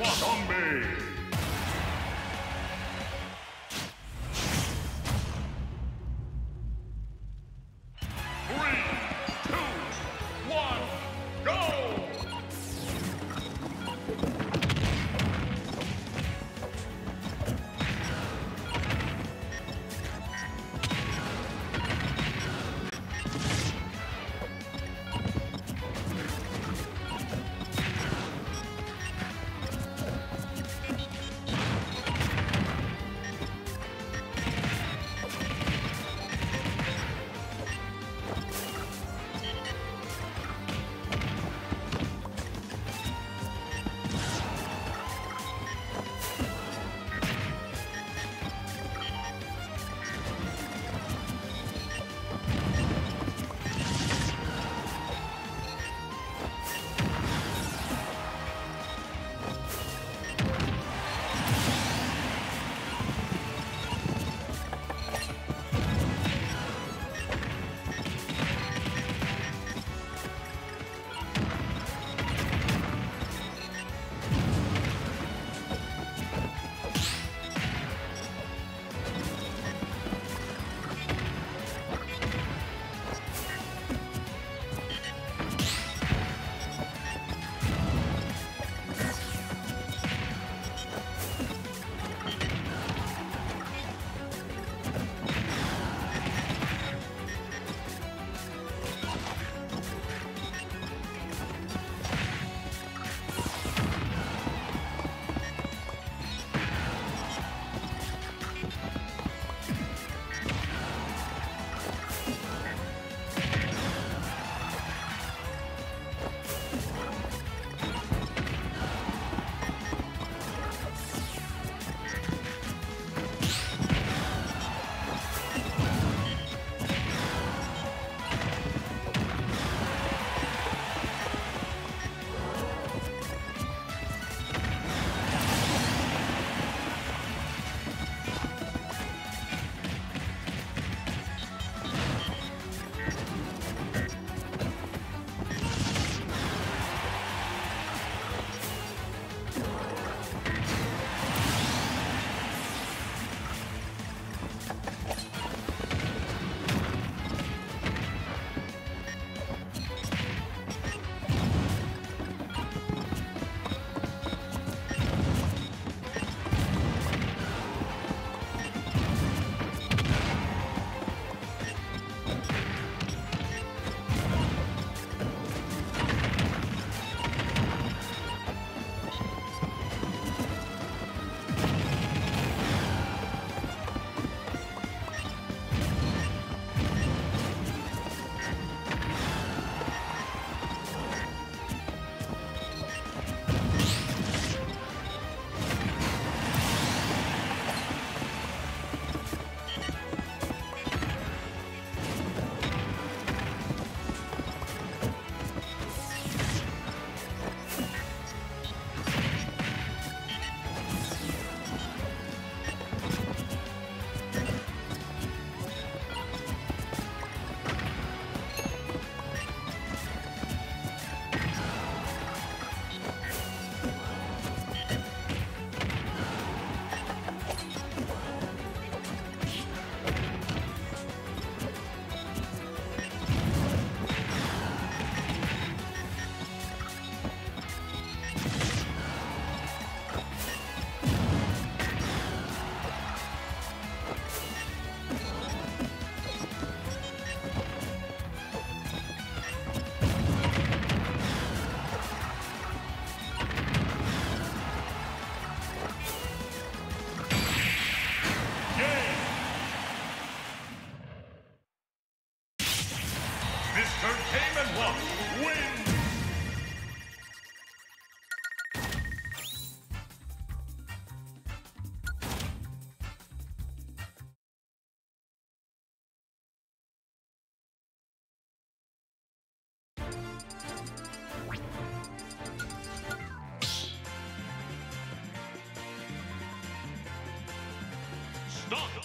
Watch Zombie.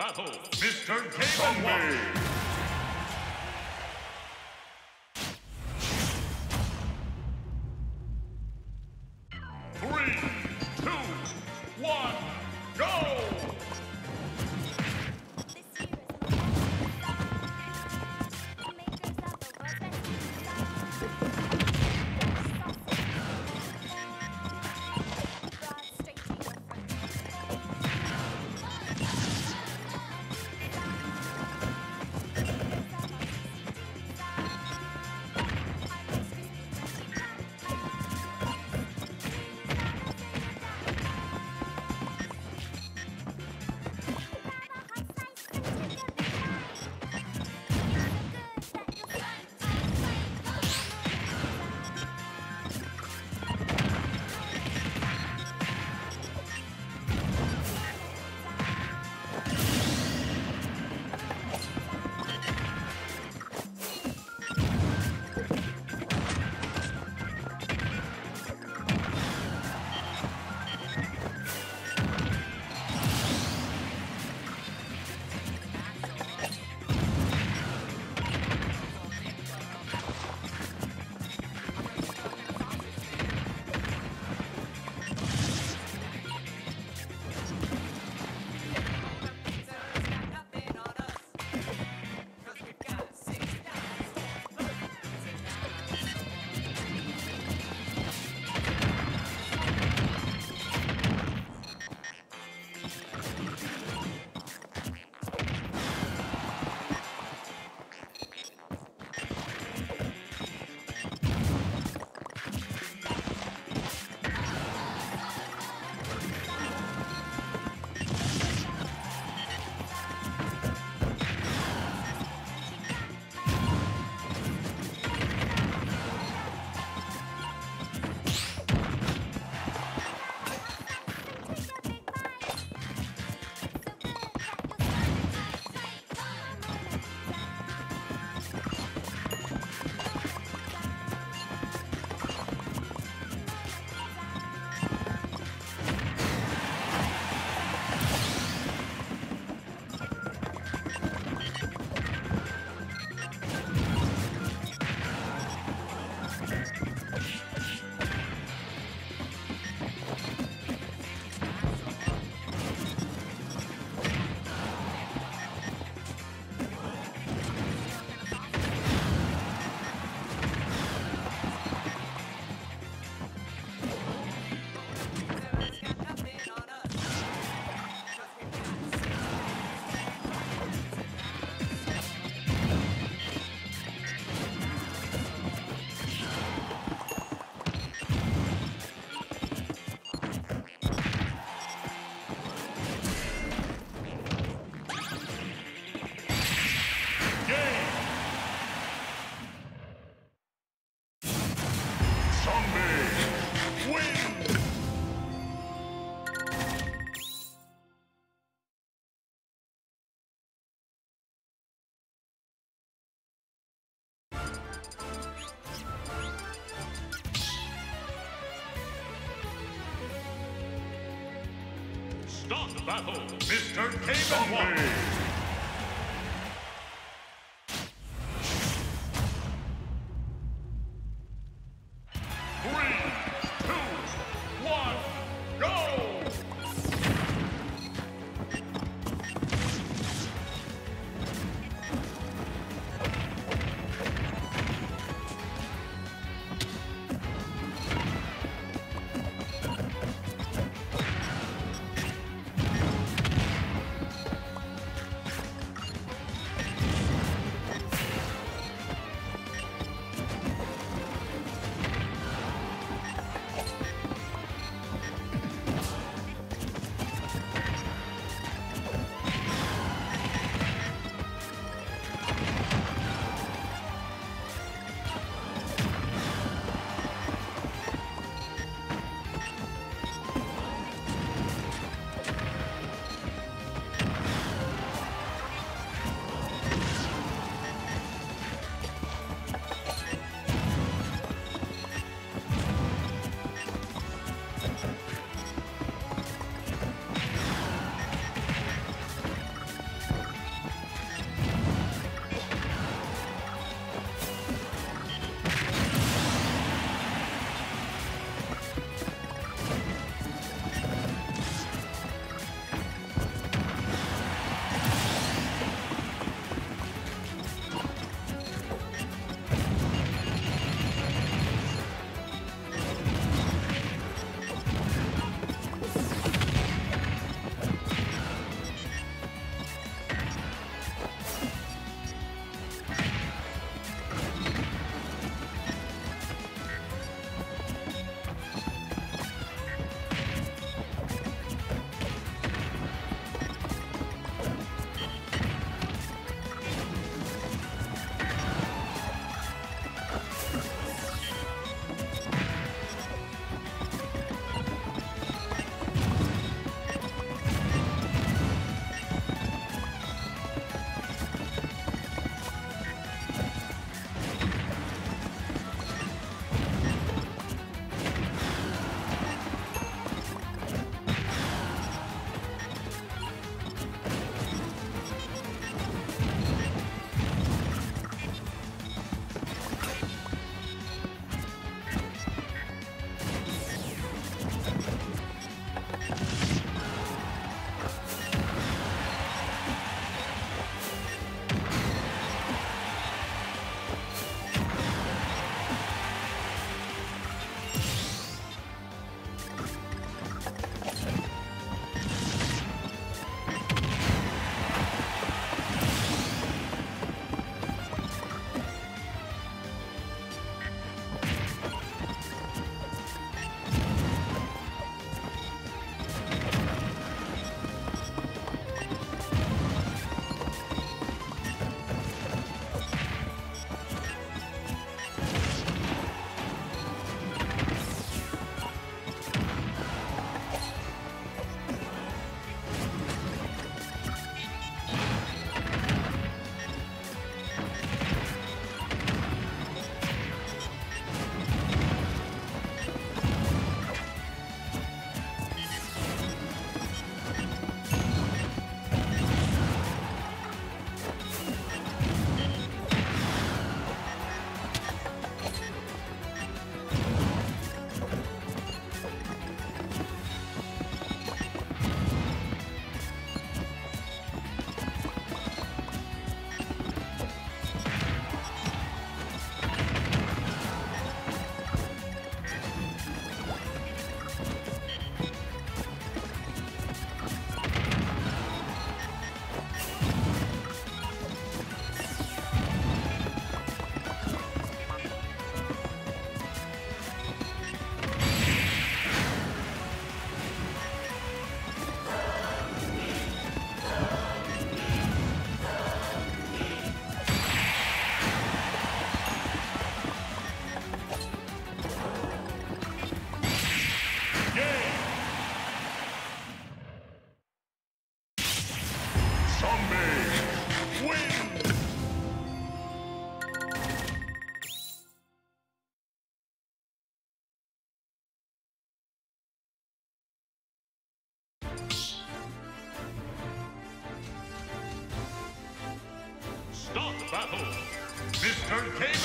battle, Mr. Game Three, two, one, go! Battle, Mr. Three,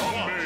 and Watch